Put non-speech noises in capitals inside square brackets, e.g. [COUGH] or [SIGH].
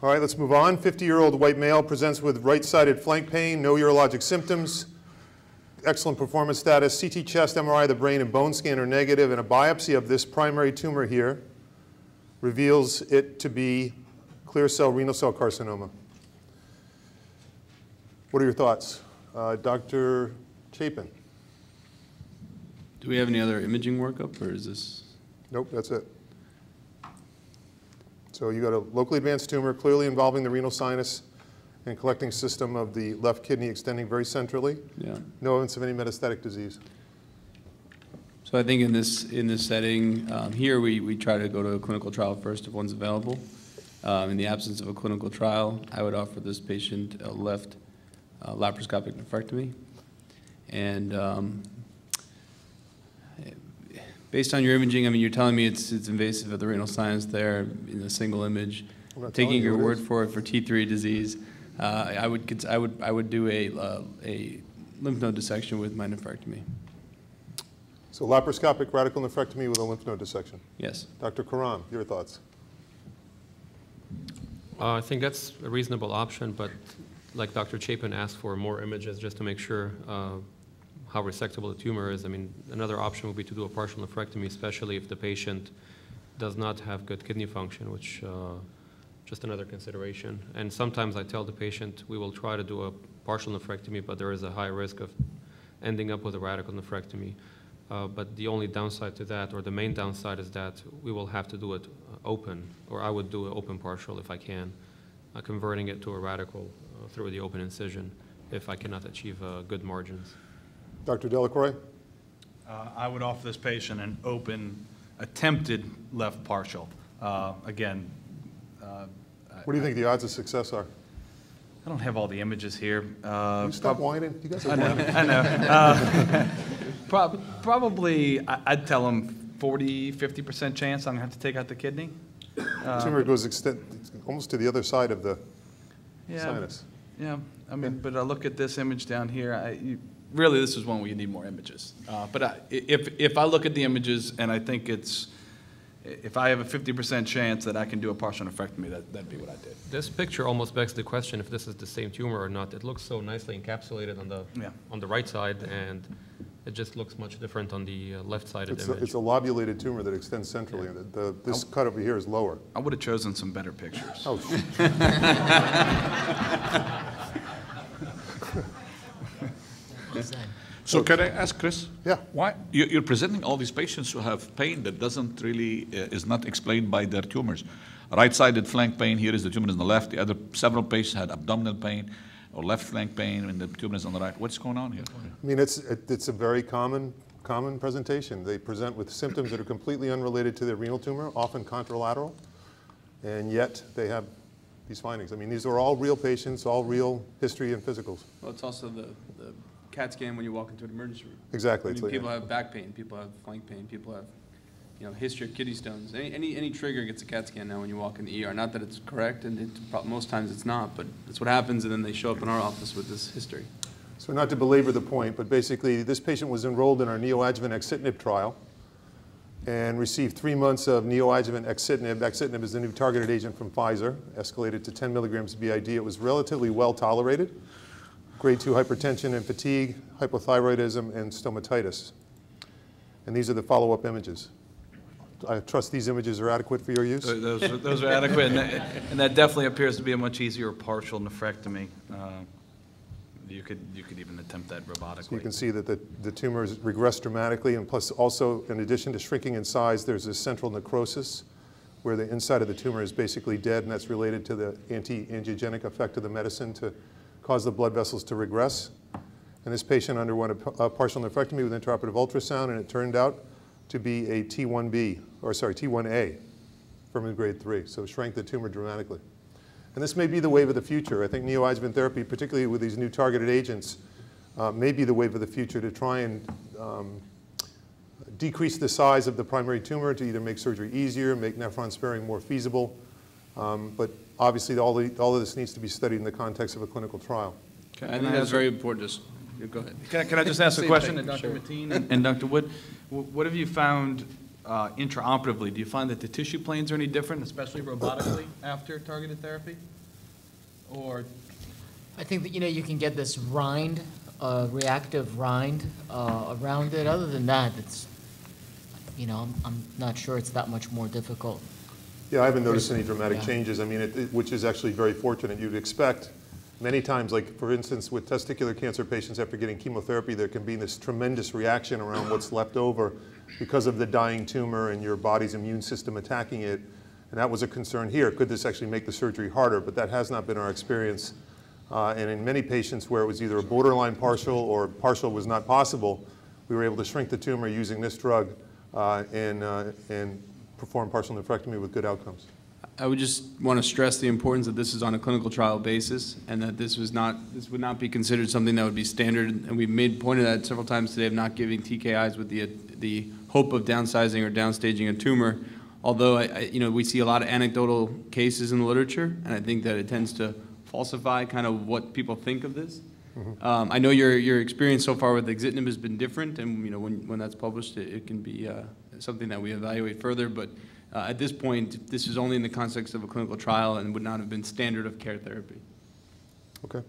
All right, let's move on. 50-year-old white male presents with right-sided flank pain, no urologic symptoms, excellent performance status, CT chest, MRI of the brain, and bone scan are negative, and a biopsy of this primary tumor here reveals it to be clear cell renal cell carcinoma. What are your thoughts? Uh, Dr. Chapin? Do we have any other imaging workup, or is this? Nope, that's it. So you got a locally advanced tumor clearly involving the renal sinus and collecting system of the left kidney extending very centrally. Yeah. No evidence of any metastatic disease. So I think in this, in this setting, um, here we, we try to go to a clinical trial first if one's available. Um, in the absence of a clinical trial, I would offer this patient a left uh, laparoscopic nephrectomy. And um, based on your imaging, I mean, you're telling me it's, it's invasive of the renal sinus there in a single image. Taking you your word is. for it for T3 disease, uh, I would, I would, I would do a, uh, a lymph node dissection with my nephrectomy. So laparoscopic radical nephrectomy with a lymph node dissection. Yes. Dr. Karam, your thoughts? Uh, I think that's a reasonable option, but like Dr. Chapin asked for more images just to make sure uh, how resectable the tumor is. I mean, another option would be to do a partial nephrectomy, especially if the patient does not have good kidney function, which uh, just another consideration. And sometimes I tell the patient we will try to do a partial nephrectomy, but there is a high risk of ending up with a radical nephrectomy. Uh, but the only downside to that, or the main downside, is that we will have to do it uh, open, or I would do an open partial if I can, uh, converting it to a radical uh, through the open incision if I cannot achieve uh, good margins. Dr. Delacroix? Uh, I would offer this patient an open, attempted left partial. Uh, Again, uh, What do you think the odds of success are? I don't have all the images here. Uh, you stop whining? You guys are I know, whining. I know. Uh, [LAUGHS] prob- Probably, I- I'd tell them 40, 50% chance I'm going to have to take out the kidney. Uh, Tumor goes extend, almost to the other side of the Yeah, sinus. Yeah, I mean, but I look at this image down here, I, you, really, this is one where you need more images. Uh, but I, if, if I look at the images and I think it's, if I have a fifty percent chance that I can do a partial nephrectomy, that, that'd be what I did. This picture almost begs the question if this is the same tumor or not. It looks so nicely encapsulated on the, Yeah. on the right side, and it just looks much different on the uh, left-sided It's a, image. it's a lobulated tumor that extends centrally. and The, the- this cut over here is lower. I would have chosen some better pictures. Oh, [LAUGHS] [LAUGHS] So can I ask Chris? Yeah. Why, you- you're presenting all these patients who have pain that doesn't really, uh, is not explained by their tumors. Right-sided flank pain, here is the tumor is on the left, the other, several patients had abdominal pain or left flank pain, and the tumor is on the right. What's going on here? I mean, it's, it- it's a very common, common presentation. They present with symptoms that are completely unrelated to their renal tumor, often contralateral, and yet they have these findings. I mean, these are all real patients, all real history and physicals. Well, it's also the, the CAT scan when you walk into an emergency room. Exactly. I mean, people have back pain, people have flank pain, people have, you know, history of kidney stones. Any, any, any trigger gets a CAT scan now when you walk in the ER. Not that it's correct, and it, most times it's not, but that's what happens, and then they show up in our office with this history. So not to belabor the point, but basically, this patient was enrolled in our neoadjuvant axitinib trial and received three months of neoadjuvant axitinib. Axitinib is the new targeted agent from Pfizer, escalated to 10 milligrams BID. It was relatively well tolerated. Grade 2 hypertension and fatigue, hypothyroidism, and stomatitis. And these are the follow-up images. I trust these images are adequate for your use? Those, those are- those are adequate, and that, and that definitely appears to be a much easier partial nephrectomy. Uh, You could, you could even attempt that So you can see that the, the tumor has regressed dramatically, and plus also, in addition to shrinking in size, there's a central necrosis where the inside of the tumor is basically dead, and that's related to the anti-angiogenic effect of the medicine to cause the blood vessels to regress. And this patient underwent a partial nephrectomy with intraoperative ultrasound, and it turned out to be a T1B, or sorry, T1A, from a grade 3, so shrank the tumor dramatically. And this may be the wave of the future. I think neoadjuvant therapy, particularly with these new targeted agents, uh, may be the wave of the future to try and um, decrease the size of the primary tumor to either make surgery easier, make nephron sparing more feasible. Um, but obviously, all, the, all of this needs to be studied in the context of a clinical trial. I think that's very important, just, go ahead. Can I, can I just ask a [LAUGHS] question thing, to Dr. sure. Matin and- and Dr. Wood? What have you found uh, intraoperatively, do you find that the tissue planes are any different, especially robotically after targeted therapy? Or, I think that, you know, you can get this rind, uh, reactive rind uh, around it. Other than that, it's, you know, I'm, I'm not sure it's that much more difficult. Yeah, I haven't noticed any dramatic Yeah. changes, I mean, it- it- which is actually very fortunate. You'd expect, many times, like, for instance, with testicular cancer patients after getting chemotherapy, there can be this tremendous reaction around what's left over because of the dying tumor and your body's immune system attacking it. And that was a concern here. Could this actually make the surgery harder? But that has not been our experience. Uh, And in many patients where it was either a borderline partial or partial was not possible, we were able to shrink the tumor using this drug uh, and, uh, and perform partial nephrectomy with good outcomes. I would just want to stress the importance that this is on a clinical trial basis and that this was not, this would not be considered something that would be standard. And we've made, of that several times today of not giving TKIs with the, the hope of downsizing or downstaging a tumor. Although, I, I, you know, we see a lot of anecdotal cases in the literature, and I think that it tends to falsify kind of what people think of this. Um, I know your, your experience so far with axitinib has been different, and, you know, when, when that's published, it, it can be, uh, something that we evaluate further, but, uh, at this point, this is only in the context of a clinical trial and would not have been standard of care therapy. Okay.